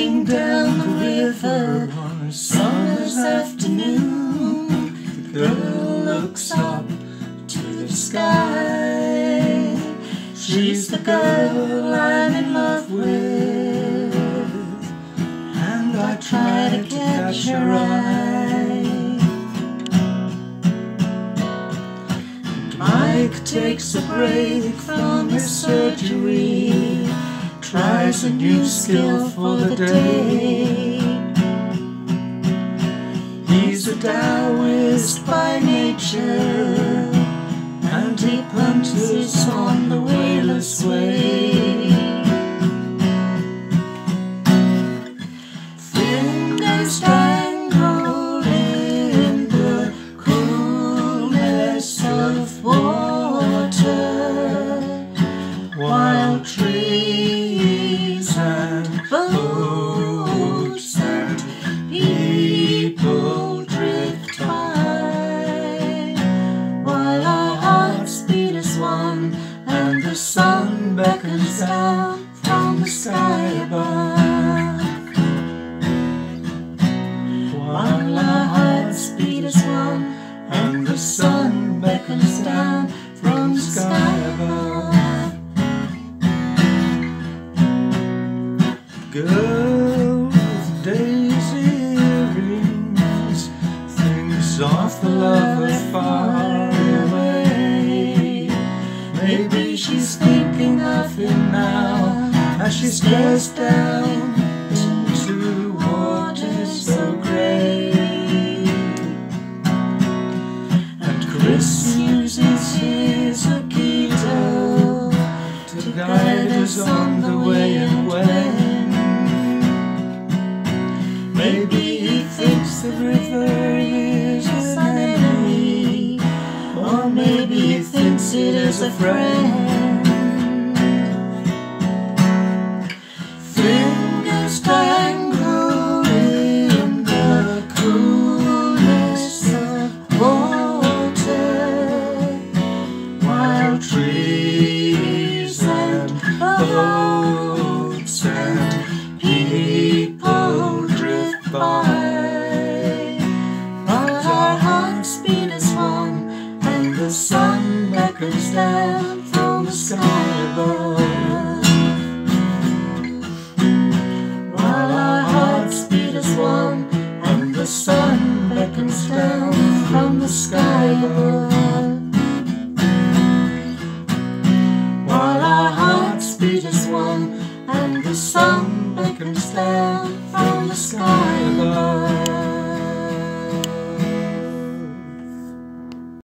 Sailing down the river on a summer's afternoon, the girl looks up to the sky. She's the girl I'm in love with, and I try to catch her eye. Mike takes a break from his surgery, tries a new skill for the day. He's a Taoist by nature, and he punters on the whaler's way. Fingers tangled in the coolness of water, while trees beckons down from the sky above. Now as she stares down into waters so grey. And Chris uses his aikido to guide us on the way and when. Maybe he thinks the river is an enemy, or maybe he thinks it is a friend. The sun beckons down from the sky above. While our hearts beat as one, and the sun beckons down from the sky above. While our hearts beat as one, and the sun beckons down from the sky above.